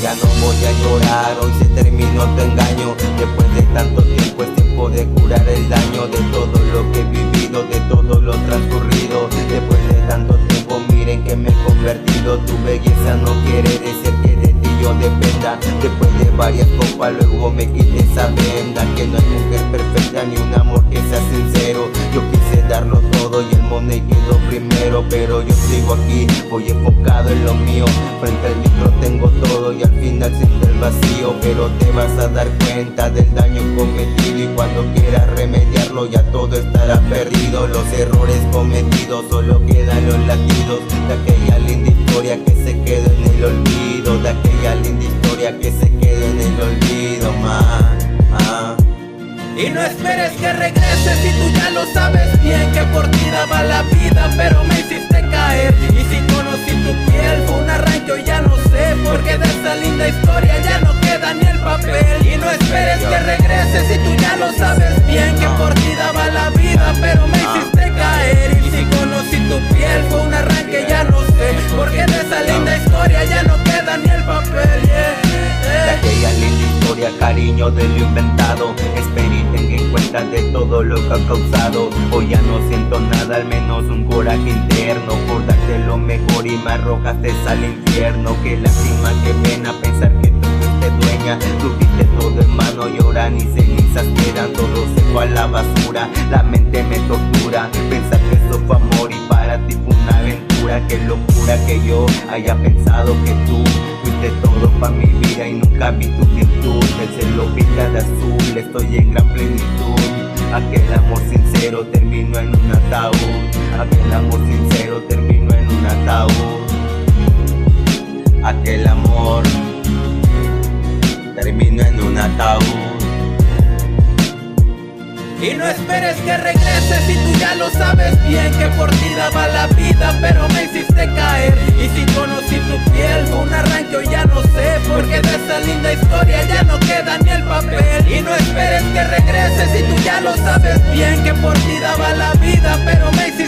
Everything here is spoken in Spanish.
ya no voy a llorar, hoy se terminó tu engaño. Después de tanto tiempo es tiempo de curar el daño De todo lo que he vivido, de todo lo transcurrido. Después de tanto tiempo miren que me he convertido. Tu belleza no quiere decir que de ti yo dependa. Después de varias copas luego me quité esa venda. Que no hay mujer perfecta ni un amor que sea sincero Yo quise darlo todo y el money quedó primero Pero yo sigo aquí, voy enfocado en lo mío. Frente al micro tengo todo y al final siento el vacío Pero te vas a dar cuenta del daño cometido Y cuando quieras remediarlo ya todo estará perdido. Los errores cometidos solo quedan los latidos De aquella linda historia que se quedó en el olvido no esperes que regreses si tú ya lo sabes bien Que por ti daba la vida pero me hiciste caer. Y si conocí tu piel fue un arranque ya no sé Porque de esa linda historia ya no queda ni el papel. Y no esperes que regreses si tú ya lo sabes cariño de lo inventado. En cuenta de todo lo que ha causado. Hoy ya no siento nada, al menos un coraje interno. Por darte lo mejor y me arrojaste al infierno. Que lástima, que pena pensar que tú fuiste dueña. Tuviste todo en mano y ahora ni cenizas quedan Todo se fue a la basura, la mente me tortura. Pensar que eso fue amor y para ti fue una aventura Qué locura que yo haya pensado que tú fuiste todo para mi vida y nunca vi tu virtud. El cielo pinta de azul, estoy en gran plenitud. Aquel amor sincero terminó en un ataúd. Aquel amor sincero terminó en un ataúd. Aquel amor terminó en un ataúd y no esperes que regreses si tú ya lo sabes bien Que por ti daba la vida pero me hiciste caer. Y si conocí tu piel un arranque y ya no sé Porque de esa linda historia ya no queda ni el papel. Y no esperes que regreses si tú ya lo sabes bien Que por ti daba la vida pero me hiciste